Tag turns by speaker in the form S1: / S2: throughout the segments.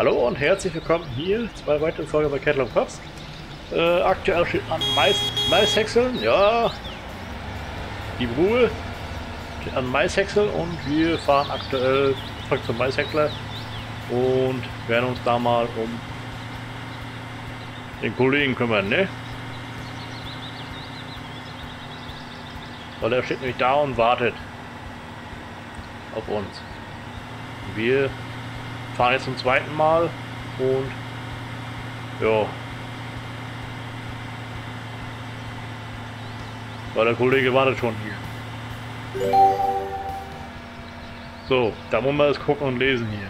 S1: Hallo und herzlich willkommen hier, zwei weitere Folgen bei Kettle Cops. Äh, aktuell steht an Mais, Maishäckseln, ja, die Ruhe steht an Maishäcksel und wir fahren aktuell zurück zum Maishäckler und werden uns da mal um den Kollegen kümmern, ne? Weil er steht nämlich da und wartet auf uns. Wir fahren jetzt zum zweiten Mal und ja. Weil der Kollege wartet schon hier. So, da muss man das gucken und lesen hier.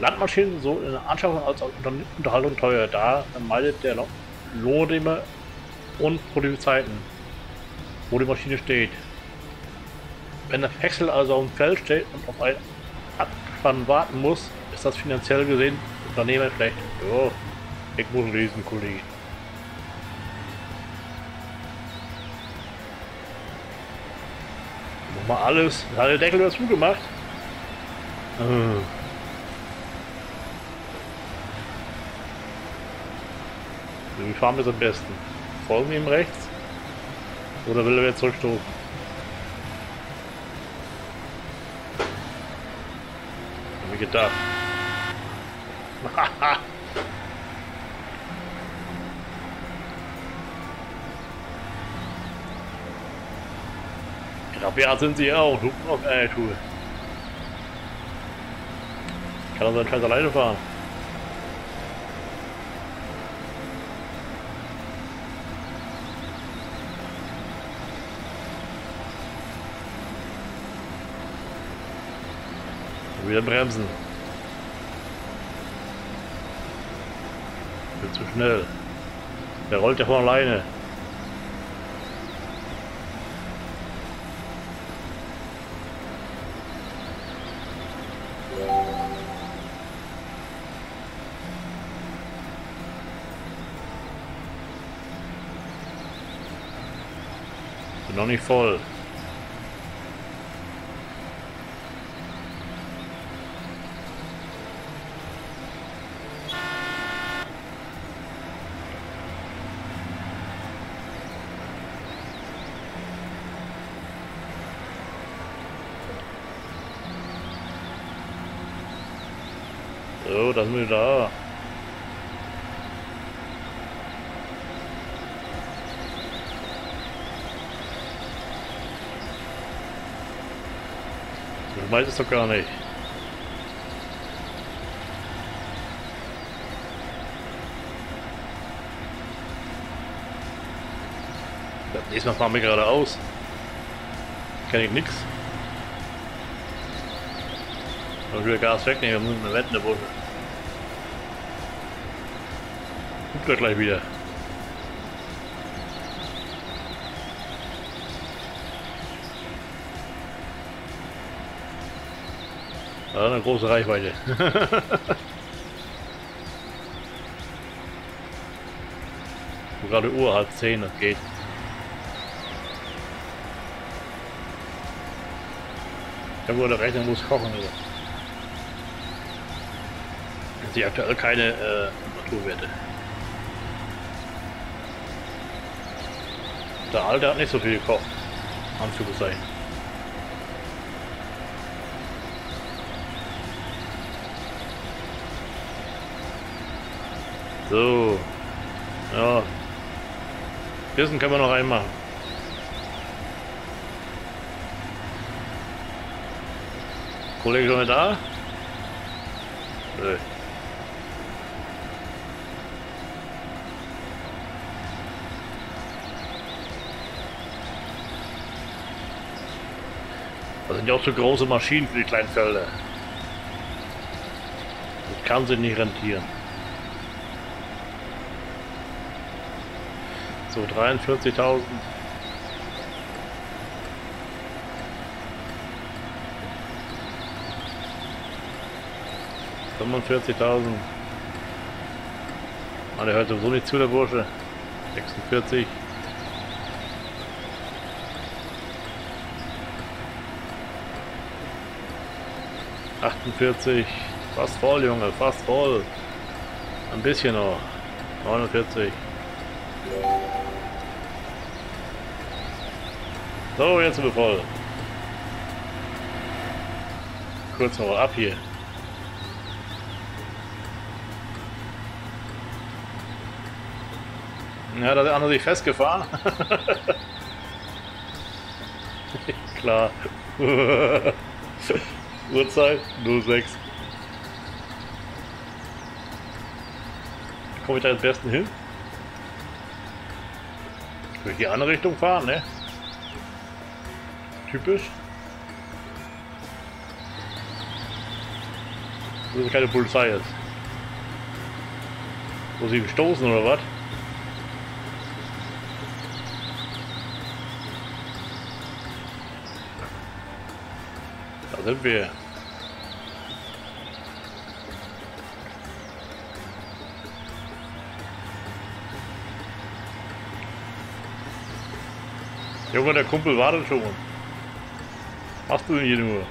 S1: Landmaschinen sind so in der Anschaffung als auch Unterhaltung teuer. Da meidet der Lohn und Produktionszeiten, wo die Maschine steht. Wenn der Wechsel also auf dem Feld steht und auf einen Abspann warten muss, ist das finanziell gesehen Unternehmen schlecht. Jo, ich muss lesen, Kollege. Nochmal alles. Hat der Deckel dazu gemacht? Äh. Wie fahren wir es am besten? Folgen ihm rechts? Oder will er wieder zurückstoßen? Hab ich gedacht. Rabiat sind sie auch. Du äh, Tour. Kann er seinen Scheiß alleine fahren. Wieder bremsen. Bin zu schnell. Der rollt ja von alleine. Noch nicht voll. Sind wir da. So weit ist doch gar nicht. Nächstes Mal fahren wir geradeaus. Kenne ich nichts. Und wieder Gas wegnehmen, wir müssen eine Wende Bursche. Er gleich wieder. Ja, eine große Reichweite. Gerade Uhr halb zehn, das geht. Ich habe nur der Rechnung muss kochen. Oder? Sie aktuell keine äh, Temperaturwerte. Der Alte hat nicht so viel gekocht. Anführungszeichen. So. Ja. Wissen können wir noch einmal. Kollege schon da? Nö. Das sind ja auch so große Maschinen für die kleinen Felder. Das kann sich nicht rentieren. So, 43.000. Fünfundvierzigtausend. Ah, hört sowieso nicht zu, der Bursche. 46. 48 Fast voll, Junge, fast voll. Ein bisschen noch. 49. So, jetzt sind wir voll. Kurz noch ab hier. Ja, da ist der sich festgefahren. Klar. Uhrzeit 06. Komme ich da am besten hin? Durch die andere Richtung fahren, ne? Typisch. Wo keine Polizei ist. Wo sie gestoßen oder was? Da sind wir. Junge, der Kumpel wartet schon. Machst du denn hier nur?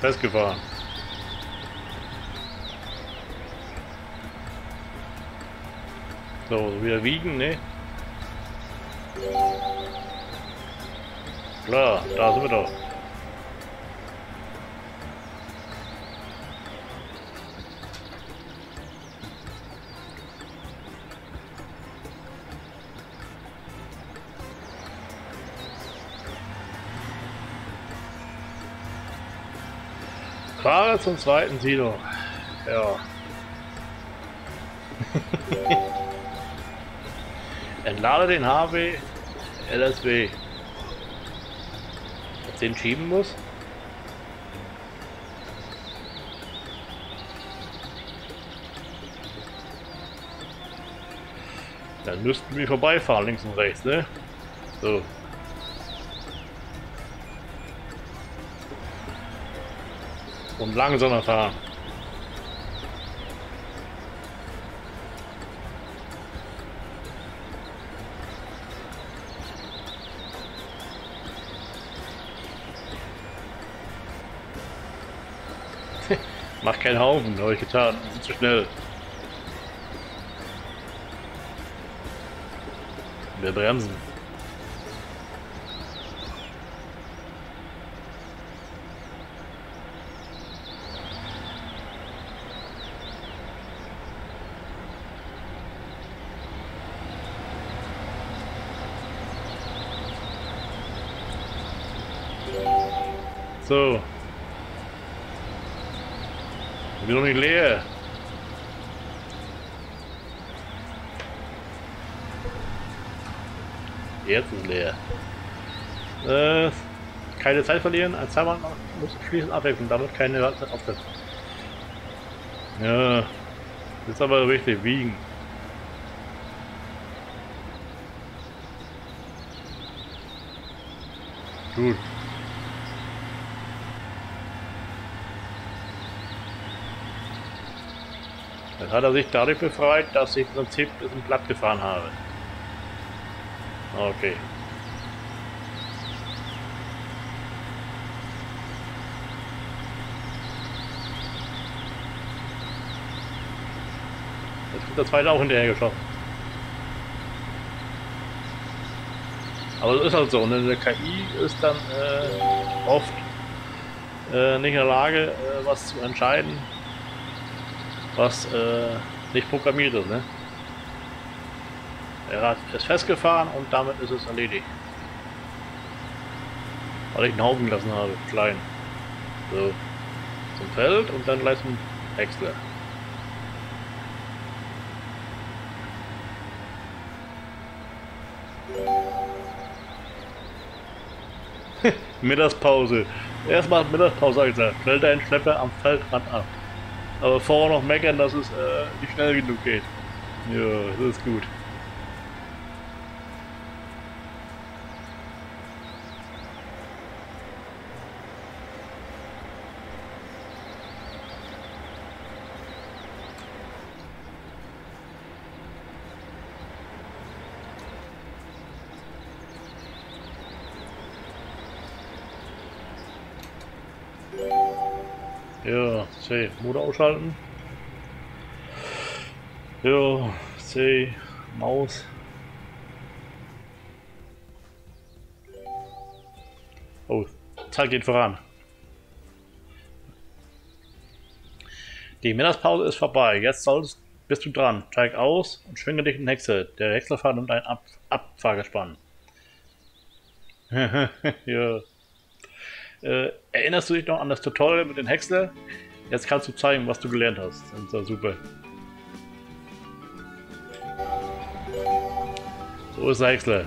S1: Festgefahren. So, wieder wiegen, ne? Klar, da sind wir doch. Fahre zum zweiten Silo. Ja. Entlade den HW LSW. Ob den schieben muss? Dann müssten wir vorbeifahren, links und rechts, ne? So. Und langsamer fahren. Mach keinen Haufen, habe ich getan. Zu schnell. Wir bremsen. So. Ich bin noch nicht leer. Jetzt ist leer. Äh, keine Zeit verlieren. Ein Zahlmann muss schließend abwechseln, damit keine Zeit auftritt. Ja, das ist aber richtig. Wiegen. Gut. Dann hat er sich dadurch befreit, dass ich im Prinzip ein Blatt gefahren habe. Okay. Jetzt kommt der zweite auch hinterher geschossen. Aber es ist halt so, ne? eine KI ist dann äh, oft äh, nicht in der Lage, äh, was zu entscheiden, was äh, nicht programmiert ist. Ne? Er ist festgefahren und damit ist es erledigt. Weil ich einen Haufen gelassen habe, klein. So, zum Feld und dann gleich zum Häcksler. Mittagspause. Erstmal Mittagspause, gesagt. Stell deinen Schlepper am Feldrand ab. Aber vorher noch meckern, dass es äh, nicht schnell genug geht. Ja, das ist gut. Ja, C. Motor ausschalten. Ja, C. Maus. Oh, Zeit geht voran. Die Mittagspause ist vorbei. Jetzt sollst, bist du dran. Steig aus und schwinge dich in Hexe. Der Wechselfahrt und ein Ab Abfahrgespann. ja. Äh, erinnerst du dich noch an das Tutorial mit den Häcksler? Jetzt kannst du zeigen, was du gelernt hast. Das ist super. So ist der Häcksler.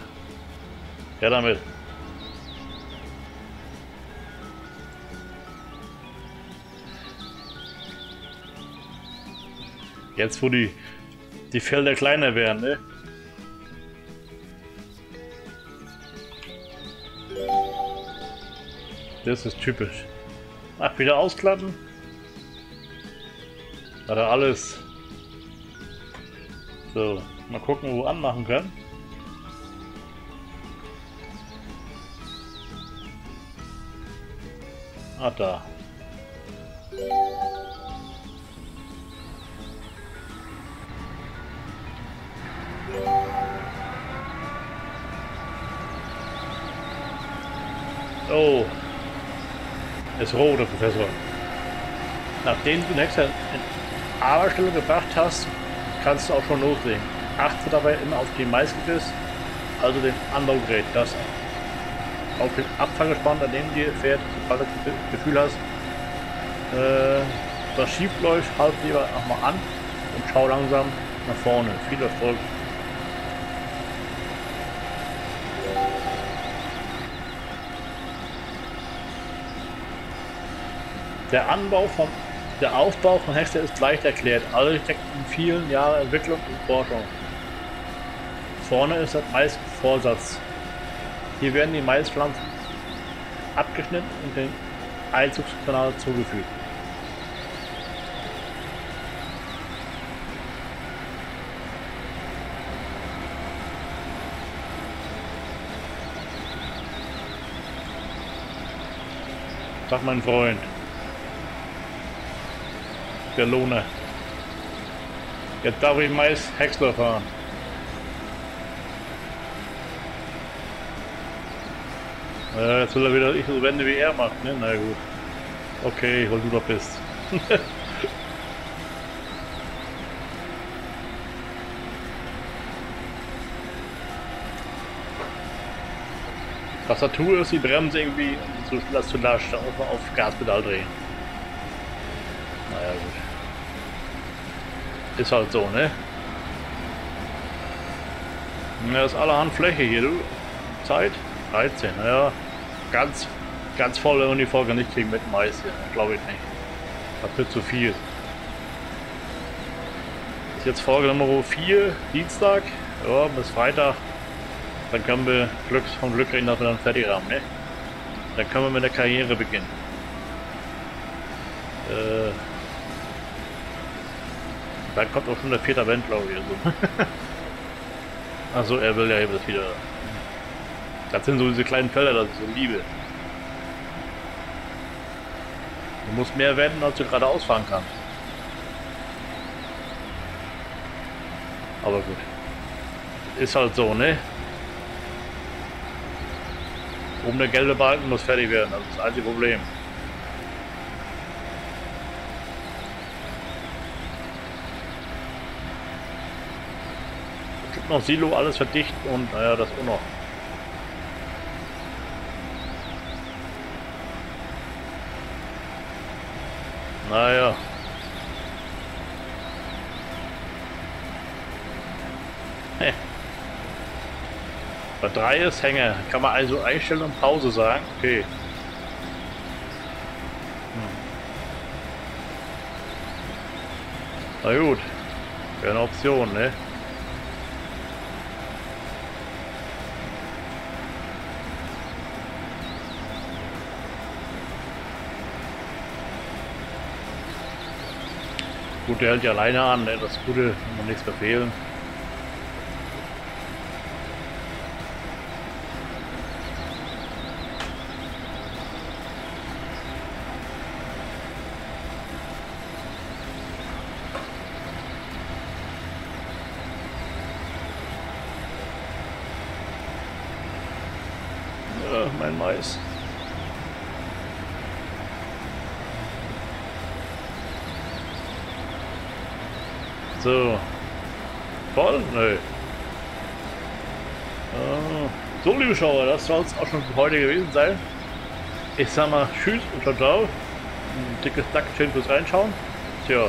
S1: Ja, damit. Jetzt, wo die, die Felder kleiner werden, ne? Das ist typisch. Ach, wieder ausklappen. Hat er alles. So, mal gucken, wo wir anmachen können. Ah, da. Oh. Ist rot, der Professor. Nachdem du nächste in Arbeitsstelle gebracht hast, kannst du auch schon loslegen. Achte dabei immer auf die Maisgebiss, also den Anbaugerät, das auf den Abfanggespann daneben dir fährt, sobald du das Gefühl hast, äh, was schief läuft, halt lieber nochmal an und schau langsam nach vorne. Viel Erfolg! Der Anbau von der Aufbau von Hexer ist leicht erklärt. Alle stecken in vielen Jahren Entwicklung und Forschung. Vorne ist das Mais-Vorsatz. Hier werden die Maispflanzen abgeschnitten und den Einzugskanal zugefügt. Sag mein Freund der Lohne. Jetzt darf ich meist Häcksler fahren. Äh, jetzt will er wieder ich so wende wie er macht, ne? Na gut. Okay, weil du da bist. Tastatur ist die Bremse irgendwie so lass zu lasch auf, auf Gaspedal drehen. Naja gut. Ist halt so, ne? Ja, ist allerhand Fläche hier, du. Zeit? 13, naja. Ganz, ganz voll wenn wir die Folge nicht kriegen mit Mais hier. Glaube ich nicht. Das wird zu viel. Ist jetzt Folge Nummer 4, Dienstag. Ja, bis Freitag. Dann können wir Glück, vom Glück reden, dass wir dann fertig haben, ne? Dann können wir mit der Karriere beginnen. Äh, dann kommt auch schon der vierte Band, glaube ich. Also. also er will ja eben das wieder. Das sind so diese kleinen Felder, das ich so liebe. Du musst mehr wenden, als du gerade ausfahren kannst. Aber gut. Ist halt so, ne? Oben der gelbe Balken muss fertig werden, das ist das einzige Problem. Noch Silo alles verdichten und naja, das auch noch. Naja. Hey. Bei 3 ist Hänger. Kann man also einstellen und Pause sagen. Okay. Hm. Na gut. Wäre eine Option, ne? Gut, der hält ja alleine an, ne? das Gute, man nichts verfehlen. mein Mais. So. Voll? Nö. Oh. So, liebe Schauer, das soll es auch schon für heute gewesen sein. Ich sag mal Tschüss und ciao, ciao. Ein dickes Dankeschön fürs Reinschauen. Tja.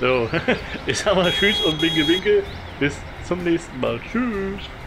S1: So, ich sag mal Tschüss und Winke Winke. Bis zum nächsten Mal. Tschüss.